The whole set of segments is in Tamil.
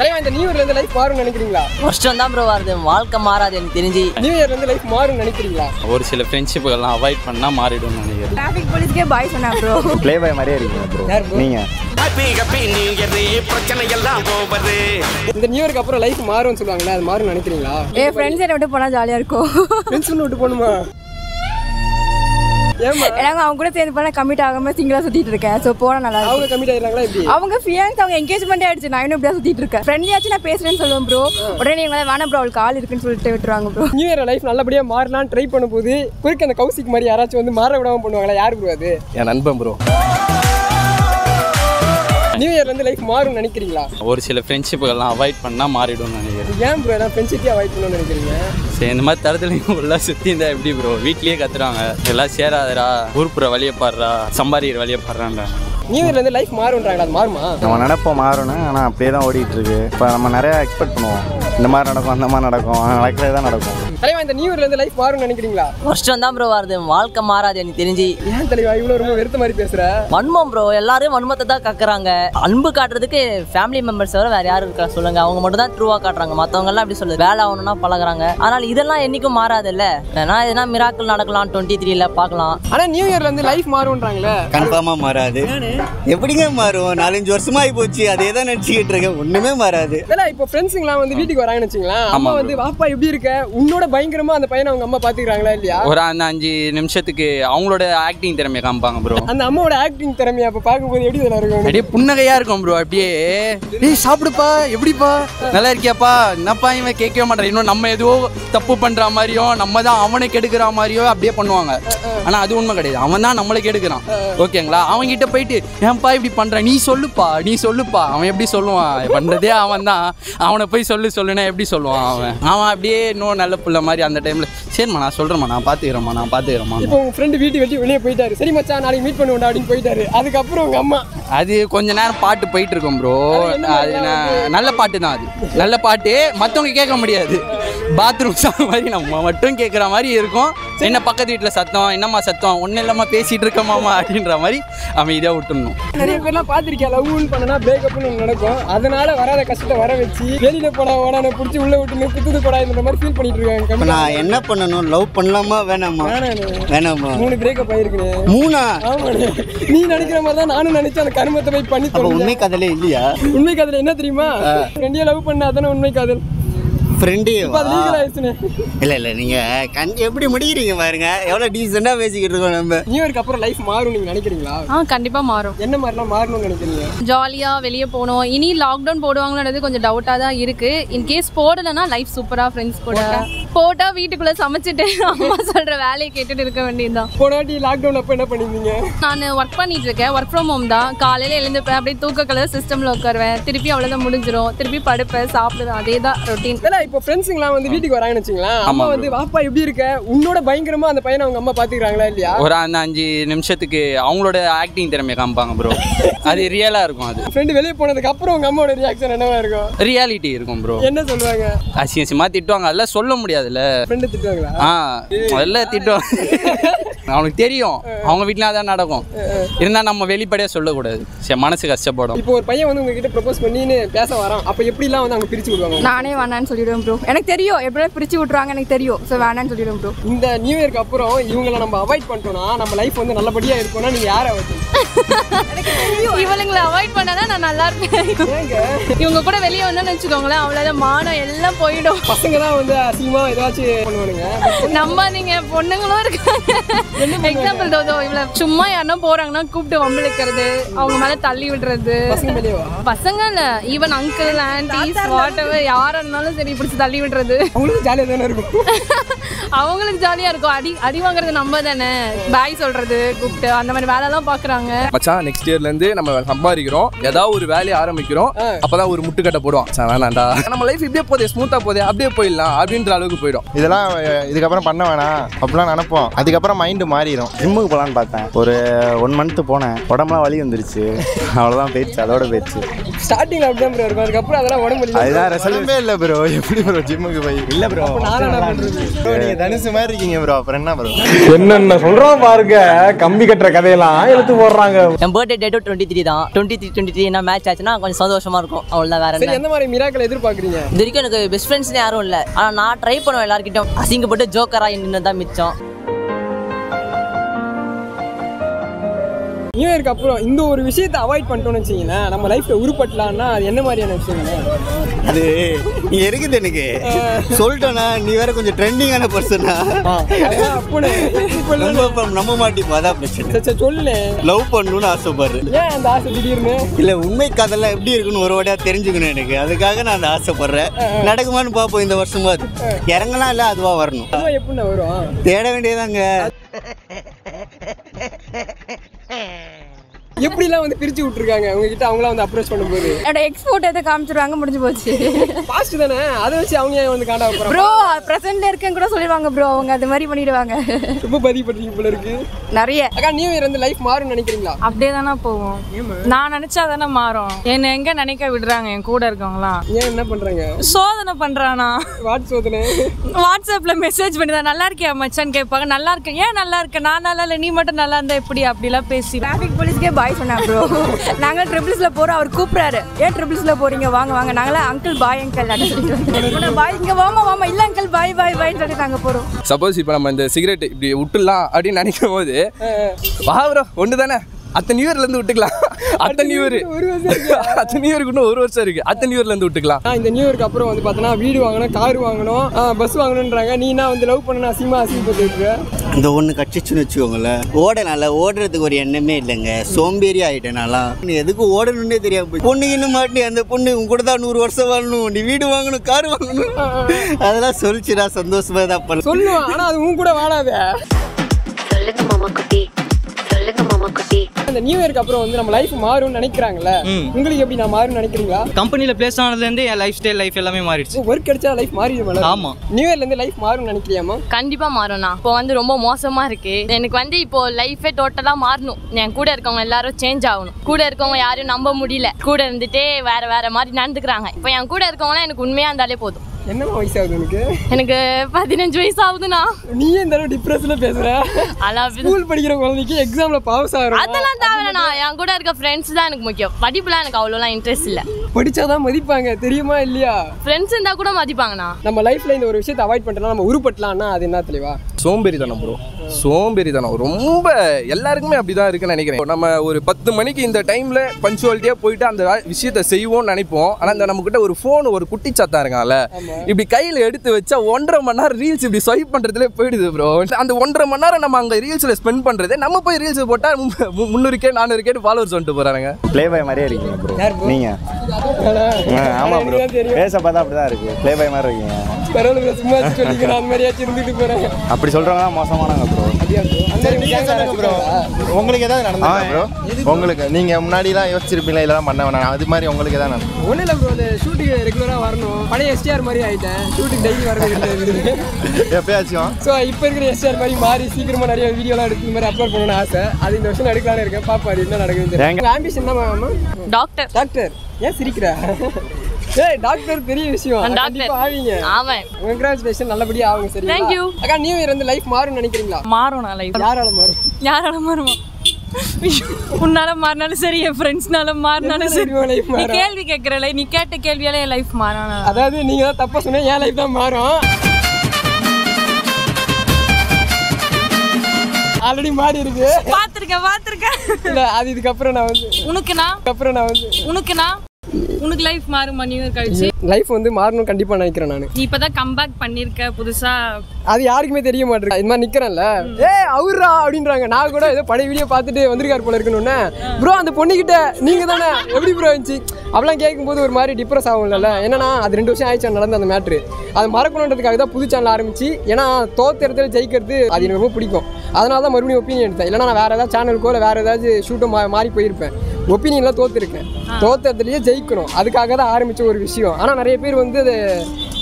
தலைவா இந்த நியூ இயர்ல இருந்து லைஃப் மாறும்னு நினைக்கிறீங்களா? வருஷம் தான் ப்ரோ வருது. வாழ்க்கை மாறாது எனக்கு தெரிஞ்சு. நியூ இயர்ல இருந்து லைஃப் மாறும்னு நினைக்கிறீங்களா? ஒரு சில ஃப்ரெண்ட்ஷிப்புகள்லாம் அவாய்ட் பண்ணால் மாறிடும்னு நினைக்கிறேன். டிராஃபிக் போலீஸ்க்கே பாய் சொன்னா ப்ரோ ப்ளே பாய் மாதிரியே இருக்கீங்க ப்ரோ? நீங்க? ஹாப்பி ஹாப்பி நியூ இயர் பிரச்சனை எல்லாம் ஓவர் இந்த நியூ இயர்க்கு அப்புறம் லைஃப் மாறும்னு சொல்லுவாங்களே அது மாறும்னு நினைக்கிறீங்களா? என் ஃப்ரெண்ட்ஸ் என்ன விட்டு போனா ஜாலியா இருக்கும். ஃப்ரெண்ட்ஸ் விட்டு போகணுமா? ஏன்னா அவங்க கூட சேர்ந்து போனா கமிட் ஆகாம சிங்கிளா சுத்திட்டு இருக்கேன். ஸோ போனா நல்லா அவங்க கமிட் ஆயிடுறாங்களா எப்படி? அவங்க ஃபியான்ஸ் அவங்க என்கேஜ்மெண்டே ஆயிடுச்சு. நான் இன்னும் இப்படியா சுத்திட்டு இருக்கேன். ஃப்ரெண்ட்லியாச்சும் நான் பேசுறேன்னு சொல்லுவேன் ப்ரோ உடனே இவங்கள வேணாம் ப்ரோ அவளுக்கு ஆள் இருக்குன்னு சொல்லிட்டு விட்டுருவாங்க ப்ரோ நியூ இயர் லைஃப் நல்லபடியா மாறலாம்னு ட்ரை பண்ணும்போது குறுக்க அந்த கௌசிக் மாதிரி யாராச்சும் வந்து மாற விடாம பண்ணுவாங்களா? யாரு ப்ரோ அது? என் நண்பன் ப்ரோ நியூ இயர்ல இருந்து லைஃப் மாறும்னு நினைக்கிறீங்களா? ஒரு சில ஃப்ரெண்ட்ஷிப்புகள்லாம் அவாய்ட் பண்ணால் மாறிடும்னு நினைக்கிறேன். ஏன் ப்ரோ எல்லாம் ஃப்ரெண்ட்ஷிப்பே அவாய்ட் பண்ணணும்னு நினைக்கிறீங்க? சரி இந்த மாதிரி தரத்துலையும் உள்ள சுற்றி இருந்தால் எப்படி ப்ரோ வீட்லேயே கத்துறாங்க. எல்லாம் சேராதரா ஊர்ப்புற வழியை பாடுறா சம்பாதிக்கிற வழியை பாடுறான்றாங்க நியூ இயர்ல இருந்து லைஃப் மாறும்ன்றாங்களா? அது மாறுமா? நம்ம நினைப்போம் மாறணும் ஆனால் அப்படியே தான் ஓடிட்டு இருக்கு. இப்போ நம்ம நிறைய எக்ஸ்பெக்ட் பண்ணுவோம். இந்த மாதிரி நடக்கும் அந்த மாதிரி நடக்கும் நடக்கிறதே தான் நடக்கும். தலைவா இந்த நியூ இயர்ல இருந்து லைஃப் மாறும்னு நினைக்கிறீங்களா? வருஷம் தான் ப்ரோ வருது. வாழ்க்கை மாறாது எனக்கு தெரிஞ்சு. ஏன் தலைவா இவ்வளவு ரொம்ப வெறுத்த மாதிரி பேசுற? வன்மம் ப்ரோ எல்லாரும் வன்மத்தை தான் கக்குறாங்க. அன்பு காட்டுறதுக்கு ஃபேமிலி மெம்பர்ஸ் தவிர வேற யாரும் இருக்கா சொல்லுங்க. அவங்க மட்டும் தான் ட்ரூவா காட்டுறாங்க. மத்தவங்க எல்லாம் அப்படி சொல்லுது வேலை ஆகணும்னா பழகுறாங்க. ஆனால் இதெல்லாம் என்னைக்கும் மாறாது இல்ல வேணா எதனா மிராக்கள் நடக்கலாம் டுவெண்ட்டி த்ரீல பார்க்கலாம். ஆனா நியூ இயர்ல இருந்து லைஃப் மாறும்ன்றாங்களே? கன்ஃபார்மா மாறாது. எப்படிங்க மாறும்? நாலஞ்சு வருஷமா ஆகி போச்சு. அதே தான் நினச்சிக்கிட்டு இருக்கேன். ஒண்ணுமே மாறாது. இப்போ ஃப்ரெண்ட்ஸுங்களாம் வந்து வீட்டுக்கு வராங்கன்னு வச்சுங்களேன். அம்மா வந்து வாப்பா எப்படி இருக்க? உன்னோட பயங்கரமா அந்த பையனை அவங்க அம்மா பாத்துக்கிறாங்களா இல்லையா? ஒரு அந்த அஞ்சு நிமிஷத்துக்கு அவங்களோட ஆக்டிங் திறமையை காமிப்பாங்க ப்ரோ அந்த அம்மாவோட ஆக்டிங் திறமையை அப்ப பார்க்கும்போது எப்படி இதெல்லாம் இருக்கும்? அப்படியே புன்னகையா இருக்கும் ப்ரோ அப்படியே டேய் சாப்பிடுப்பா எப்படிப்பா? நல்லா இருக்கியாப்பா? என்னப்பா இவன் கேட்கவே மாட்டான். இன்னும் நம்ம ஏதோ தப்பு பண்ற மாதிரியோ நம்ம தான் அவனை கெடுக்கிற மாதிரியோ அப்படியே பண்ணுவாங்க. ஆனா அது உண்மை கிடையாது. அவன் தான் நம்மளை கெடுக்கிறான். ஓகேங்களா? அவன் கிட்ட போயிட்டு ஏன்பா இப்படி பண்ற? நீ சொல்லுப்பா நீ சொல்லுப்பா. அவன் எப்படி சொல்லுவான்? பண்றதே அவன் தான் அவனை போய் சொல்லு சொல்லுனா எப்படி சொல்லுவான் அவன்? அவன் அப்படியே இன்னும் நல்ல புள்ள மாதிரி அந்த டைம்ல சரிம்மா நான் சொல்றேம்மா நான் பாத்துக்கிறேம்மா நான் பாத்துக்கிறேம்மா. இப்போ உங்க ஃப்ரெண்டு வீட்டு வெட்டி வெளியே போயிட்டாரு. சரி மச்சான் நாளைக்கு மீட் பண்ணுவோம்டா அப்படின்னு போயிட்டாரு. அதுக்கப்புறம் உங்க அம்மா? அது கொஞ்ச நேரம் பாட்டு போயிட்டு இருக்கும் ப்ரோ அது நல்ல பாட்டு தான் அது. நல்ல பாட்டு மற்றவங்க கேட்க முடியாது. பாத்ரூம் சாங் மாதிரி நம்ம மட்டும் கேட்குற மாதிரி இருக்கும். என்ன பக்கத்து வீட்டில் சத்தம் என்னம்மா சத்தம் ஒன்றும் இல்லாமல் பேசிகிட்டு இருக்கமாமா அப்படின்ற மாதிரி அமைதியாக விட்டுடணும். நிறைய பேர்லாம் பார்த்துருக்கேன் லவ்னு பண்ணனா பிரேக்கப்னு நடக்கும். அதனால வராத கஷ்டத்தை வர வச்சு வெளியில போடா ஓடான பிடிச்சி உள்ள விட்டு குத்துது போடா இந்த மாதிரி ஃபீல் பண்ணிட்டு இருக்காங்க. நான் என்ன பண்ணணும்? லவ் பண்ணலாமா வேணாமா. வேணாமா மூணு பிரேக்கப் ஆயிருக்குண்ணே மூணா? நீ நினைக்கிற மாதிரி தான் நானும் நினைச்சேன் அந்த கருமத்தை போய் பண்ணி. உண்மை கதலே இல்லையா? உண்மை காதல் என்ன தெரியுமா? ஃப்ரெண்டியா லவ் பண்ண அதானே உண்மை காதல். ஃப்ரெண்டே இல்லை இல்லை நீங்கள் கண் எப்படி முடிக்கிறீங்க பாருங்க. எவ்வளோ டீசெண்டாக பேசிக்கிட்டு இருக்கோம் நம்ம. நியூ இயர்க்கு அப்புறம் லைஃப் மாறும் நீங்க நினைக்கிறீங்களா? ஆ கண்டிப்பாக மாறும். என்ன மாதிரிலாம் மாறணும்னு நினைக்கிறீங்க? ஜாலியாக வெளியே போகணும் இனி லாக்டவுன் போடுவாங்களோன்றது கொஞ்சம் டவுட்டாக தான் இருக்குது இன்கேஸ் போடலைன்னா லைஃப் சூப்பராக ஃப்ரெண்ட்ஸ் கூட. போட்டால் வீட்டுக்குள்ளே சமைச்சிட்டு அம்மா சொல்கிற வேலையை கேட்டுட்டு இருக்க வேண்டியதுதான். போன வாட்டி லாக்டவுன் அப்போ என்ன பண்ணிருந்தீங்க? நான் ஒர்க் பண்ணிட்டு இருக்கேன். ஒர்க் ஃப்ரம் ஹோம் தான். காலையில் எழுந்துப்பேன். அப்படியே தூக்க கலர் சிஸ்டமில் உட்காருவேன். திருப்பி அவ்வளோதான் முடிஞ்சிடும் திருப்பி படுப்பேன் சாப்பிடுவேன். அதே தான் ரொட்டீன் இல்ல இப்போ ஃப்ரெண்ட்ஸுங்களாம் வந்து வீட்டுக்கு வராங்கன்னு வச்சுங்களேன் அம்மா வந்து வாப்பா எப்படி இருக்க? உன்னோட பயங்கரமா அந்த பையனை அவங்க அம்மா பாத்துக்கிறாங்களா இல்லையா? ஒரு அந்த அஞ்சு நிமிஷத்துக்கு அவங்களோட ஆக்டிங் திறமையை காமிப்பாங்க ப்ரோ அது ரியலாக இருக்கும் அது. ஃப்ரெண்டு வெளியே போனதுக்கு அப்புறம் உங்க அம்மாவோட ரியாக்ஷன் என்னவா இருக்கும்? ரியாலிட்டி இருக்கும் ப்ரோ என்ன சொல்லுவாங்க? அசிங்க அசிங்கமாக திட்டுவாங்க. அதெல்லாம் சொல்ல முடியாதுல்ல ஃப்ரெண்டு திட்டுவாங்களா? ஆ முதல்ல திட்டுவாங்க. அவனுக்கு தெரியும். அவங்க வீட்டில் அதான் நடக்கும். இருந்தால் நம்ம வெளிப்படையாக சொல்லக்கூடாது. சரி மனசு கஷ்டப்படும். இப்போ ஒரு பையன் வந்து உங்ககிட்ட ப்ரப்போஸ் பண்ணின்னு பேச வரான். அப்போ எப்படிலாம் வந்து அவங்க பிரிச்சு விடுவாங்க? நானே வேணான்னு சொல்லிடுவேன் ப்ரோ எனக்கு தெரியும். எப்படியும் பிரிச்சு விட்ருவாங்க எனக்கு தெரியும். ஸோ வேணான்னு சொல்லிடுவேன் ப்ரோ இந்த நியூ இயர்க்கு அப்புறம் இவங்களை நம்ம அவாய்ட் பண்ணிட்டோம்னா நம்ம லைஃப் வந்து நல்லபடியா இருக்கும்னா நீங்க யாரை இவளுங்களை அவாய்ட் பண்ணாதான் நான் நல்லா இருப்பேன். இவங்க கூட வெளியே வந்தோம்னு வச்சுக்கோங்களேன் அவ்வளோதான் மானம் எல்லாம் போயிடும். பசங்க தான் வந்து அசிங்கமா ஏதாச்சும் பண்ணுவானுங்க. நம்பாதீங்க பொண்ணுங்களும் இருக்காங்க. எக்ஸாம்பிள் தோதோ இவ்வளோ சும்மா யாருன்னா போறாங்கன்னா கூப்பிட்டு வம்பிழுக்கிறது அவங்க மேல தள்ளி விடுறது. பசங்க இல்ல even uncle aunties what ever யாரா இருந்தாலும் சரி பிடிச்சி தள்ளி விடுறது. அவங்களுக்கு ஜாலியா தானே இருக்கும். அவங்களுக்கு ஜாலியா இருக்கும். அடி அடி வாங்குறது நம்ம தானே. பாய் சொல்றது கூப்பிட்டு அந்த மாதிரி வேலை எல்லாம் பாக்குறாங்க மச்சான் நெக்ஸ்ட் இயர்ல இருந்து நம்ம சம்பாதிக்கிறோம். ஏதாவது ஒரு வேலையை ஆரம்பிக்கிறோம். அப்பதான் ஒரு முட்டுக்கட்டை போடுவோம் வேணாம்டா நம்ம லைஃப் இப்படியே போதே ஸ்மூத்தா போதே அப்படியே போயிடலாம் அப்படின்ற அளவுக்கு போயிடும். இதெல்லாம் இதுக்கப்புறம் பண்ண வேணாம். அப்படிலாம் நினைப்போம். அதுக்கப்புறம் மைண்டு மாறிடும் ஜிம்முக்கு போகலான்னு பார்த்தேன். ஒரு ஒன் மந்த் போனேன். உடம்புலாம் வலி வந்துருச்சு. அவ்வளோதான் போயிடுச்சு. அதோட போயிடுச்சு. ஸ்டார்டிங்ல அப்படிதான் bro இருக்கும். அதுக்கப்புறம் அதெல்லாம் உடம்பு வலி. அதுதான் ரெசல்மே இல்லை ப்ரோ எப்படி ப்ரோ ஜிம்முக்கு போய்? இல்லை ப்ரோ நானும் என்ன பண்றது? நீங்க தனுசு மாதிரி இருக்கீங்க ப்ரோ அப்புறம் என்ன ப்ரோ என்னென்ன சொல்றோம் பாருங்க. கம்பி கட்டுற கதையெல்லாம் எடுத்து போடுறாங்க. என் பர்த்டே டேட்டும் டுவெண்ட்டி த்ரீ தான். டுவெண்ட்டி த்ரீ டுவெண்ட்டி த்ரீ என்ன மேட்ச் ஆச்சுன்னா கொஞ்சம் சந்தோஷமா இருக்கும். அவ்வளோதான் வேற எந்த மாதிரி மிராக்கள் எதிர்பார்க்குறீங்க? இது வரைக்கும் எனக்கு பெஸ்ட் ஃப்ரெண்ட்ஸ்னு யாரும் இல்லை. ஆனால் நான் ட்ரை பண்ணுவேன் எல்லாருக்கிட்டும் அசிங்கப்பட்டு ஜோக்கராக நின்று தான் மிச்சம். நியூ இயர்க்கு அப்புறம் இந்த ஒரு விஷயத்தை அவாய்ட் பண்ணிட்டோம்னு வச்சிங்களேன் நம்ம லைஃப்ல உருப்பட்டலாம்னா அது என்ன மாதிரியான விஷயங்கள் அது நீ இருக்குது எனக்கு? சொல்லிட்டோன்னா நீ வேற கொஞ்சம் ட்ரெண்டிங்கான பர்சனா இப்ப நம்ப மாட்டிப்போம் அதான் பிரச்சனை. சரி, சொல்லு. லவ் பண்ணணும்னு ஆசைப்படுறேன் ஏன் அந்த ஆசை திடீர்னு? இல்ல உண்மை காதெல்லாம் எப்படி இருக்குன்னு ஒரு வாட்டியா தெரிஞ்சுக்கணும் எனக்கு. அதுக்காக நான் அந்த ஆசைப்படுறேன். நடக்குமான்னு பார்ப்போம் இந்த வருஷமா அது இறங்கலாம் இல்ல அதுவா வரணும். எப்படிண்ணா வரும்? தேட வேண்டியதாங்க. எப்படிலாம் வந்து பிரிச்சு விட்டுருக்காங்க? உங்ககிட்ட அவங்களாம் வந்து அப்ரோச் பண்ணும்போது? என்னோட எக்ஸ்போர்ட் எதை காமிச்சிருவாங்க முடிஞ்சு போச்சு. பாஸ்ட் தானே? அதை வச்சு அவங்க ஏன் வந்து காண்டா போறாங்க? ப்ரோ ப்ரெசென்ட்ல இருக்கேன்னு கூட சொல்லிடுவாங்க ப்ரோ அவங்க அது மாதிரி பண்ணிடுவாங்க. ரொம்ப பதிவுப்படுறீங்க போல இருக்கு. நிறைய. அக்கா நியூ இயர் வந்து லைஃப் மாறும்னு நினைக்கிறீங்களா? அப்படியே தானே போவோம். நான் நினைச்சா தானே மாறும். என்ன எங்க நினைக்க விடுறாங்க என் கூட இருக்கவங்களாம் ஏன் என்ன பண்றாங்க? சோதனை பண்றானா? வாட்ஸ் சோதனை? வாட்ஸ்அப்ல மெசேஜ் பண்ணி தான் நல்லா இருக்கியா மச்சான் கேட்பாங்க. நல்லா இருக்கேன். ஏன் நல்லா இருக்க? நான் நல்லா இல்லை. நீ மட்டும் நல்லா இருந்தா எப்படி? அப்படிலாம் பேசி. டிராஃபிக் போலீஸ்க்கே பாய் சொன்னாங்க ப்ரோ நாங்க ட்ரிபிள்ஸ்ல போறோம் அவர் கூப்பிட்றாரு. ஏன் ட்ரிபிள்ஸ்ல போறீங்க? வாங்க வாங்க. நாங்களே அங்கிள் பாய் அங்கிள் அப்படின்னு பாய் இங்க வாமா வாமா இல்லை அங்கிள் பாய் பாய் பாய்ன்னு சொல்லி நாங்க போறோம். சப்போஸ் இப்போ நம்ம இந்த சிகரெட் இப்படி விட்டுலாம் அப்படின்னு நினைக்கும் போது வா ப்ரோ ஒன்று தானே அத்தனை நியூ இயர்ல இருந்து விட்டுக்கலாம். அத்தனை நியூ இயர் அத்தனை நியூ இயருக்கு இன்னும் ஒரு வருஷம் இருக்கு. அத்தனை நியூ இயர்ல இருந்து விட்டுக்கலாம். இந்த நியூ இயர்க்கு அப்புறம் வந்து பார்த்தோன்னா வீடு வாங்கணும் கார் வாங்கணும் பஸ் வாங்கணுன்றாங்க. நீ என்ன வந்து லவ் பண்ணணும் அசிங்கமா அசிங்கப்பட்டு இருக்க? இந்த ஒன்று கட்சிச்சுன்னு வச்சுக்கோங்களேன். ஓடனால ஓடுறதுக்கு ஒரு எண்ணமே இல்லைங்க. சோம்பேறி ஆயிட்டேன் நான்லாம். நீ எதுக்கு ஓடணும்னே தெரியாம போய் பொண்ணு இன்னும் மாட்டி அந்த பொண்ணு உன் கூட தான் நூறு வருஷம் வாழணும். நீ வீடு வாங்கணும் கார் வாங்கணும். அதெல்லாம் சொல்லிச்சுடா சந்தோஷமா தான் பண்ண. சொல்லுவான் ஆனா அது உன் கூட வாழாத. அந்த நியூ இயர்க்கு அப்புறம் வந்து நம்ம லைஃப் மாறும்னு நினைக்கிறாங்கல்ல உங்களுக்கு எப்படி நான் மாறும்னு நினைக்கிறீங்களா? கம்பெனியில் பிளேஸ் ஆனதுலேருந்து என் லைஃப் ஸ்டைல் லைஃப் எல்லாமே மாறிடுச்சு. ஒர்க் கிடைச்சா லைஃப் மாறிடுமா ஆமா. நியூ இயர்ல இருந்து லைஃப் மாறும்னு நினைக்கிறியாமா கண்டிப்பா மாறும்ண்ணா. இப்போ வந்து ரொம்ப மோசமா இருக்கு. எனக்கு வந்து இப்போ லைஃபே டோட்டலா மாறணும். என் கூட இருக்கவங்க எல்லாரும் சேஞ்ச் ஆகணும். கூட இருக்கவங்க யாரையும் நம்ப முடியல. கூட இருந்துட்டே வேற வேற மாதிரி நடந்துக்கிறாங்க. இப்போ என் கூட இருக்கவங்களாம் எனக்கு உண்மையா இருந்தாலே போதும். என்னமா வயசாகுது உனக்கு? எனக்கு பதினஞ்சு வயசு ஆகுதுண்ணா. நீயே இந்த அளவு டிப்ரெஷன்ல பேசுற? அதெல்லாம் ஸ்கூல் படிக்கிற குழந்தைக்கு எக்ஸாம்ல பாஸ் ஆகிறோம். அதெல்லாம் தேவையில்லண்ணா என் கூட இருக்க ஃப்ரெண்ட்ஸ் தான் எனக்கு முக்கியம். படிப்புலாம் எனக்கு அவ்வளோலாம் இன்ட்ரெஸ்ட் இல்லை. படிச்சாதான் மதிப்பாங்க. தெரியுமா இல்லையா? ஃப்ரெண்ட்ஸ் இருந்தா கூட மதிப்பாங்கண்ணா. நம்ம லைஃப்ல இந்த ஒரு விஷயத்தை அவாய்ட் பண்ணிட்டோம்னா நம்ம உருப்பட்டலாம்னா அது என்ன தெளிவா? சோம்பேறித்தனம் ப்ரோ சோம்பேறித்தனம். ரொம்ப எல்லாருக்குமே அப்படிதான் இருக்குன்னு நினைக்கிறேன். நம்ம ஒரு பத்து மணிக்கு இந்த டைம்ல பஞ்சுவாலிட்டியா போயிட்டு அந்த விஷயத்தை செய்வோம்னு நினைப்போம். ஆனா இந்த நம்ம கிட்ட ஒரு ஃபோன் ஒரு குட்டி சத்தா இருக்கான்ல. இப்படி கையில எடுத்து வச்சா ஒன்றரை மணி நேரம் ரீல்ஸ் இப்படி ஸ்வைப் பண்றதுல போயிடுது ப்ரோ அந்த ஒன்றரை மணி நேரம் நம்ம அங்க ரீல்ஸ்ல ஸ்பெண்ட் பண்றது நம்ம போய் ரீல்ஸ் போட்டா முந்நூறு கே நானூறு கே ஃபாலோவர்ஸ் வந்துட்டு போறாங்க ப்ளே பாய் மாதிரியே இருக்கீங்க ப்ரோ யார் bro? நீங்க. ஆ, ஆமா ப்ரோ தான். பேச பார்த்தா அப்படிதான் இருக்கு. ப்ளே பாய் மாதிரி இருக்கீங்க. பரவாயில்ல bro, சும்மா சொல்லிக்கிறேன். அந்த மாதிரியாச்சும் இருந்துட்டு போறேன். அப்படி சொல்றவங்க தான் மோசமானவங்க ப்ரோ ப்ரோ உங்களுக்கு ஏதாவது நடந்ததா ப்ரோ உங்களுக்கு நீங்க முன்னாடிலாம் யோசிச்சிருப்பீங்களா? இதெல்லாம் பண்ண வேணாம். அது மாதிரி உங்களுக்கு ஏதாவது நடந்தது ஒன்றும் இல்லை ப்ரோ ஷூட்டுக்கு ரெகுலராக வரணும். பழைய எஸ்டிஆர் மாதிரி ஆயிட்டேன். ஷூட்டுக்கு டெய்லி வரது எப்பயாச்சும். ஸோ இப்போ இருக்கிற எஸ்டிஆர் மாதிரி மாறி சீக்கிரமா நிறைய வீடியோலாம் எடுத்து இந்த மாதிரி அப்லோட் பண்ணணும்னு ஆசை. அது இந்த வருஷம் எடுக்கலாம்னு இருக்கேன். பாப்பா அது என்ன நடக்குது? ஆம்பிஷன் என்ன மேம் டாக்டர் டாக்டர் ஏன் சிரிக்கிற? ஏய் டாக்டர் பெரிய விஷயம். நான் டாக்டர் ஆவீங்க. ஆவன். கங்க்ராச்சுலேஷன் நல்லபடியா ஆகுங்க சரி Thank you. அக்கா நியூ இயர் வந்து லைஃப் மாறும்னு நினைக்கிறீங்களா? மாறும் நான் லைஃப் யாரால மாறும்? யாரால மாறுமா? உன்னால மாறினாலும் சரி என் ஃப்ரெண்ட்ஸ்னால மாறினாலும் சரி. நீ மாறும்? கேள்வி கேட்கறல நீ கேட்ட கேள்வியால என் லைஃப் மாறான? அதாவது நீங்க தான் தப்பா சொன்னா என் லைஃப் தான் மாறும். ஆல்ரெடி மாறி இருக்கு. பாத்திருக்கேன் பாத்திருக்கேன். இல்ல அது இதுக்கப்புறம் நான் வந்து உனக்குனா? அதுக்கப்புறம் நான் வந்து உனக்குனா? உனக்கு லைஃப் மாறுமா நியூ இயர் கழிச்சு. லைஃப் வந்து மாறணும் கண்டிப்பா நினைக்கிறேன் நான். நீ இப்பதான் கம்பேக் பண்ணிருக்க புதுசா? அது யாருக்குமே தெரிய மாட்டேங்குது. இது மாதிரி நிக்கிறேன்ல. ஏ அவரா அப்படின்றாங்க. நான் கூட ஏதோ பழைய வீடியோ பார்த்துட்டு வந்திருக்காரு போல இருக்கணும்னு ப்ரோ அந்த பொண்ணுகிட்ட நீங்க தானே? எப்படி ப்ரோ இருந்துச்சு? அவளாம் கேட்கும்போது ஒரு மாதிரி டிப்ரெஸ் ஆகும்ல என்னன்னா அது ரெண்டு வருஷம் ஆயிடுச்சு நடந்த அந்த மேட்ரு அது மறக்கணுன்றதுக்காக தான் புது சேனல் ஆரம்பிச்சு ஏன்னா தோத்த இடத்துல ஜெயிக்கிறது அது எனக்கு ரொம்ப பிடிக்கும். அதனால தான் மறுபடியும் ஒப்பீனியன் எடுத்தேன். இல்லைனா நான் வேற ஏதாவது சேனலுக்கோ இல்லை வேற ஏதாவது ஷூட்டோ மா மாறி போயிருப்பேன். ஒப்பீனியன்லாம் தோத்துருக்கேன். தோத்த இடத்துலயே ஜெயிக்கணும். அதுக்காக தான் ஆரம்பிச்ச ஒரு விஷயம். ஆனால் நிறைய பேர் வந்து அது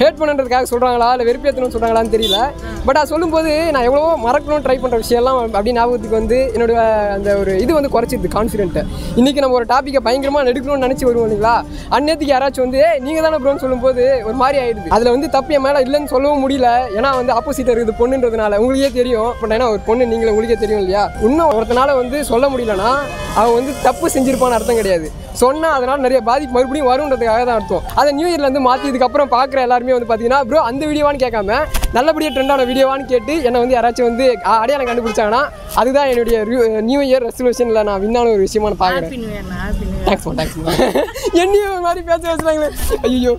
ஹேட் பண்ணுறதுக்காக சொல்கிறாங்களா இல்லை வெறுப்பேற்றணும்னு சொல்கிறாங்களான்னு தெரியல. பட் அது சொல்லும்போது நான் எவ்வளவோ மறக்கணும்னு ட்ரை பண்ணுற விஷயம்லாம் அப்படி ஞாபகத்துக்கு வந்து என்னோட அந்த ஒரு இது வந்து குறைச்சிது கான்ஃபிடென்ட்டை இன்றைக்கி நம்ம ஒரு டாப்பிக்கை பயங்கரமாக எடுக்கணும்னு நினச்சி வருவோம் இல்லைங்களா? அந்நேரத்துக்கு யாராச்சும் வந்து நீங்கள் தானே ப்ரோன்னு சொல்லும்போது ஒரு மாதிரி ஆயிடுது. அதில் வந்து தப்பு என் மேலே இல்லைன்னு சொல்லவும் முடியல. ஏன்னா வந்து ஆப்போசிட் இருக்குது பொண்ணுன்றதுனால. உங்களுக்கே தெரியும். பட் ஏன்னா ஒரு பொண்ணு நீங்களே உங்களுக்கே தெரியும் இல்லையா? இன்னும் ஒருத்தனால வந்து சொல்ல முடியலன்னா அவன் வந்து தப்பு செஞ்சிருப்பான் இருப்பான்னு அர்த்தம் கிடையாது. சொன்னா அதனால நிறைய பாதிப்பு மறுபடியும் வரும்ன்றதுக்காக தான் அர்த்தம். அதை நியூ இயர்ல இருந்து மாத்தி இதுக்கப்புறம் பார்க்குற எல்லாருமே வந்து பார்த்தீங்கன்னா ப்ரோ அந்த வீடியோவான்னு கேட்காம நல்லபடியாக ட்ரெண்டான வீடியோவான்னு கேட்டு என்னை வந்து யாராச்சும் வந்து அடையாளம் கண்டுபிடிச்சாங்கன்னா அதுதான் என்னுடைய நியூ இயர் ரெசல்யூஷனில் நான் வின்னான ஒரு விஷயமா நான் பார்க்குறேன் தேங்க்ஸ் தேங்க்ஸ் என்னையும் மாதிரி பேச வச்சுட்டாங்களே. ஐயோ